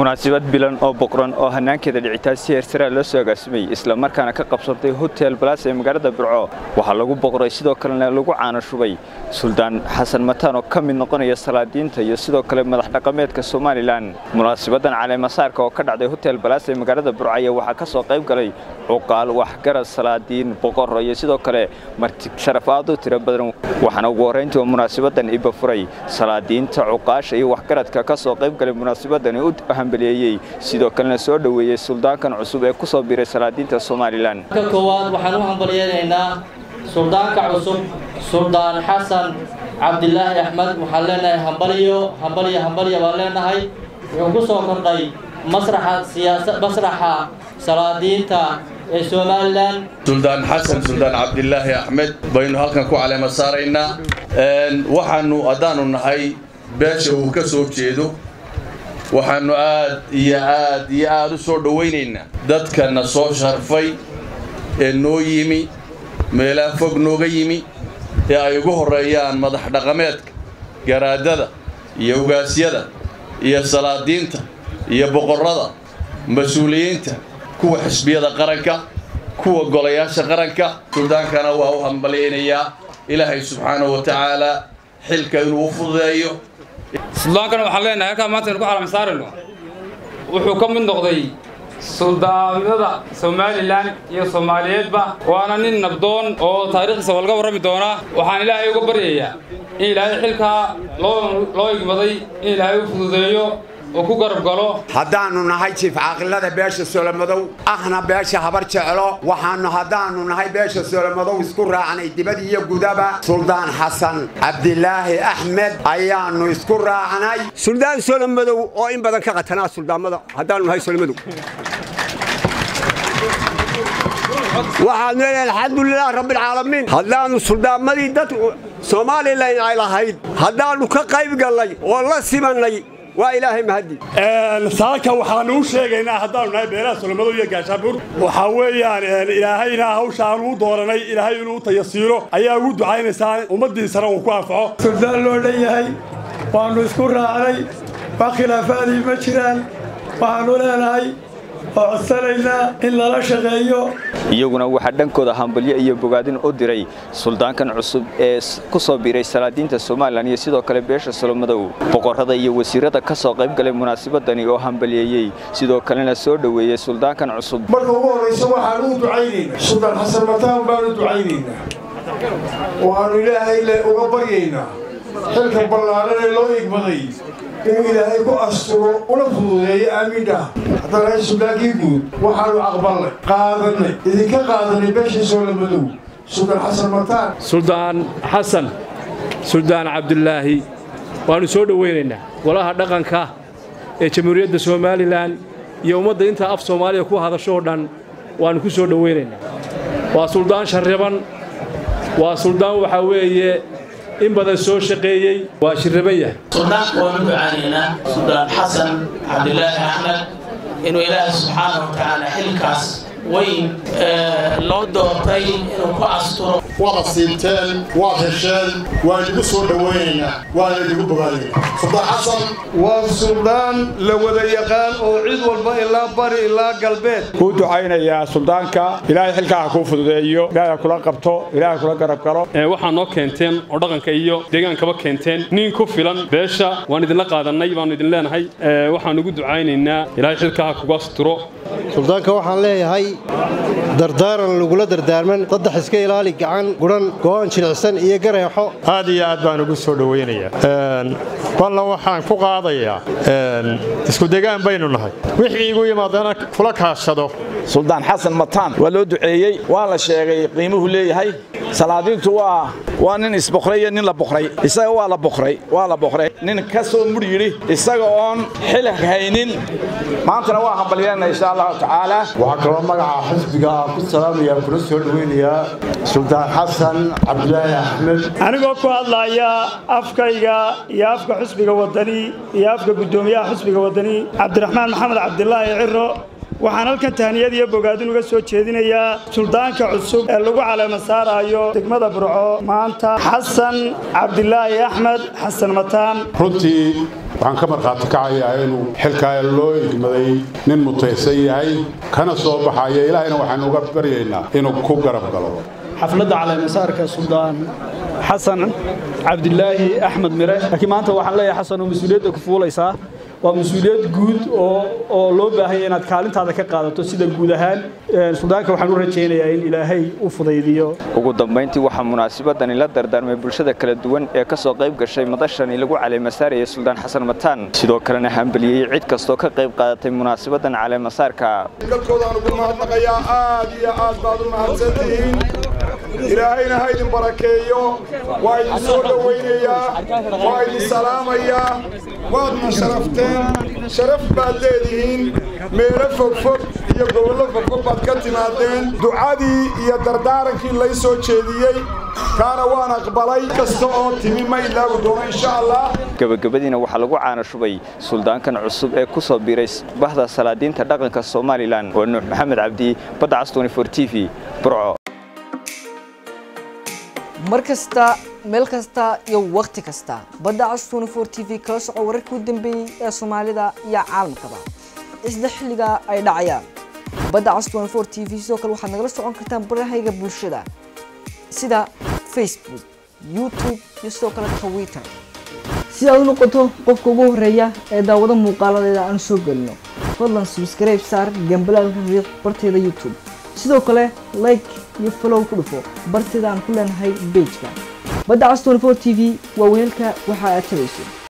munaasabad bilan oo boqran oo hanaankeeda dhicitaan si heersaraa loo soo agaasimay islamarkaana ka qabsantay hotel balas ee magaalada burco. Waxaa lagu boqray sidoo kalena lagu caana shubay. Suldaan xasan mataan oo ka mid noqonaya salaadiinta iyo sidoo kale madax dhaqameedka somalilan munaasabadan caleemasaarka oo ka dhacday hotel balas ee magaalada burco ayaa waxaa ka soo qayb galay cuqaal waxgarad salaadiin boqor iyo sidoo kale marti sharaf aad u tiro badan. Waxaana ugu horrayntii munaasabadan iba furay salaadiinta cuqaasha iyo waxgaradka ka soo qayb galay munaasabadani u hambaliyeeyey sidoo kalena soo dhoweeyey suldaankan cusub ee ku soo biiray salaadiinta somalilan koowaad waxaan u hambalyeelaynaa suldaanka cusub suldaan xasan cabdilaahi axmed. Waxaan leenahay hambaliyo hambaliyo hambaliyo baan leenahay. Wuxuu ku soo kordhay masraxa siyaasa masraxa salaadiinta ee suldaan xasan suldaan cabdilaahi axmed. Baynu halkan ku caleema saaraynaa waxaanu haddaanu nahay beesha uu ka soo jeedo. Waxaannu aad iyo aad iyo aad u soo dhowaynaynaa dadkana soo sharfay ee noo yimi meelaha fog nooga yimi ee ay ugu horreeyaan madax dhaqameedka garaadada iyo ugaasyada iyo salaadiinta iyo boqorrada mas'uuliyiinta kuwa xisbiyada qaranka kuwa golayaasha qaranka. Suldaankana waa u hambalyaynayaa ilaahay subxaanahu wa tacaalaa xilka inuu u fududeeyo. Suldaankana waxaan leenahay halkaa maanta aynu ku calaamasaarayno wuxuu ka mid noqday suldaanada somalilan iyo soomaaliyeedba. Waana nin nabdoon oo taariikhdiisa waa laga warrami doonaa waxaan ilaahay uga baryayaa in ilaahay xilkaa loo igmaday in ilaahay u fududeeyo oo ku garab galo. Haddaannu nahay jiif caaqilada beesha solomadow ahna beesha habar jeclo. Waxaannu haddaannu nahay beesha solomadow isku raacnay dibad iyo gudaba. Suldaan xasan cabdilaahi axmed ayaannu isku raacnay. Suldaan solomadow oo in badan ka qatanaa suldaamada. Haddaannu nahay solomadow waxaanu leeyahay alxamdulilah rabbialcaalamiin haddaannu suldaamadii dad somalilan ay lahayd. Haddaannu ka qayb gallay oo la simannay waa ilaahay mahadi saaka waxaanu u sheegaynaa haddaanu nahay beelaha solomado iyo gaashaanbuur waxaa weeyaan ilaahayna hawsha aanu u dooranay ilaahay inuu u tayasiiro ayaa ugu ducaynaysaa ummaddiisana uu ku anfaco. Suldaan loo dhan yahay waannu isku raacnay wax khilaafaadii ma jiraan waxaannu leenahay oo codsanaynaa in lala shaqeeyo. Iyaguna waxaa dhankooda hambalyo iyo bogaadin u diray suldaankan cusub ee ku soo biiray salaadiinta somalilan iyo sidoo kale beesha solomadow boqorrada iyo wasiirada ka soo qayb galay munaasabadani oo hambalyeeyey sidoo kalena soo dhoweeyey suldaankan cusub. Marka ugu horraysa waxaan u ducaynaynaa suldaan xasan mataan baan u ducaynaynaa waxaannu ilaahay uga baryaynaa xilka ballaaran ee loo igmaday inuu ilaahay ku asturo una fududeeyo aamiindhaah haddana suldaankii guud waxaannu aqbalnay qaadannay idinka qaadannay beesha soolamadow suldaan xasan mataan. Suldaan xasan suldaan cabdilaahi waannu soo dhowaynaynaa golaha dhaqanka ee jamhuuriyadda somalilan iyo ummadda intaa af soomaaliya ku hadashoo dhan waannu ku soo dhowaynaynaa waa suldaan sharriban. Waa suldaan waxaa weeye in badan soo shaqeeyey waa shirraban yahay. Suldaanka waanu ducaanaynaa suldaan xasan cabdilaahi axmed inuu ilaahay subxaana wa tacaala xilkaas weyn loo doortay inuu ku asturo waad asiibteen waad hesheen waan idigu soo dhowaynaynaa waana idigu bogaadayna suldaan xasan waa suldaan la wada yaqaan oo cid walba ilaa bari ilaa galbeed. Kuu ducaynayaa suldaanka ilaahay xilkaa ha kuu fududeeyo ilaahay ha kula qabto ilaahay kula garab galo. Waxaa noo keenteen oo dhaqanka iyo deegaankaba keenteen nin ku filan beesha waan idinla qaadannay baannu idin leenahay. Waxaan ugu ducaynaynaa ilaahay xilkaa ha kuga asturo. Suldaanka waxaan leeyahay dardaaran lagula dardaarman saddex iska ilaali gacan gudhan go'aan jilicsan iyo gareexo. Aad iyo aad baan ugu soo dhowaynayaa balla waxaan ku qaadayaa isku degaan baynu nahay. Wixii igu yimaadana kula kaashado suldaan xasan mataan. Waa loo duceeyey waa la sheegay qiimuhu leeyahay. Salaadiintu waa waa nin isboqray iyo nin la boqray. Isaga waa la boqray waa la boqray. Nin ka soo mudh yidhi isaga oon xilak haynin. Maantana waa hambalyeena insha allahu tacaala. Waxaa kaloo magaca xisbiga aan ku salaamaya kula soo dhoweynayaa suldaan xasan cabdilaahi axmed. Anigoo ku hadlaya afkayga iyo afka xusbiga wadani iyo afka guddoomiyaha xusbiga wadani cabdiraxmaan maxamed cabdilaahi ciro waxaan halkan tahniyad iyo bogaadin uga soo jeedinayaa suldaanka cusub ee lagu caleema saarayo degmada burco maanta xasan cabdilaahi axmed xasan mataan. Runtii waxaan ka markhaati kacayaa inuu xilkaa loo igmaday nin mutaysan yahay kana soo baxaya ilaahayna waxaanu uga baryaynaa inuu ku garab galo. Xafladda caleemasaarka suldaan xasan cabdilaahi axmed mire. Laakiin maanta waxaan leeyahay xasan oo mas'uuliyadda ku fuulaysaa waa mas'uuliyad guud oo oo loo baahanya inaad kaalintaada ka qaadato sida guud ahaan suldaanka waxaan u rajaynayaa in ilaahay u fudaydiyo. Ugu dambayntii waxaa munaasabadani la dardaarmay bulshada kala duwan ee ka soo qayb gashay madashani lagu caleemasaarayay suldaan xasan mataan. Sidoo kalena hambaliyey cid kastoo ka qayb qaadatay munaasabadan caleemasaarka dalkoodaan ugu mahadnaqayaa aad iyo aad baad u mahadsantihiin ilaahayna ha idin barakeeyo waa idin soo dhowaynayaa waa idin salaamayaa waadna sharafteen sharaf baad leedihiin meelo fogfog iyo gobollo fogfog baad ka timaadeen ducadii iyo dardaarankii lay soo jeediyey kaana waan aqbalay kasta oo timi ma ilaawi doono insha allah gabagabadiina waxaa lagu caanashubay suldaankan cusub ee ku soo biiray bahda salaadiinta dhaqanka somalilan waa nuux maxamed cabdi badda cas t v burco mar kasta meel kasta iyo wakhti kasta. Badda cas t v kala soco wararkii u dambeeyey ee soomaalida iyo caalamkaba isla xilliga ay dhacayaan. Badda cas t v sidoo kale waxaad nagala socon kartaan barahayga bulshada sida facebook youtube iyo sidoo kale twitter. Si aad u noqoto qofka ugu horreeya ee daawado muuqaaladeeda aan soo gelino fadlan subscribe saar gambalaalka riiq barteeda youtube sidoo kale like iyo follow ku dhufo. Barteeda aan ku leenahay bejka badda cas t v waa weelka waxa aad tabayso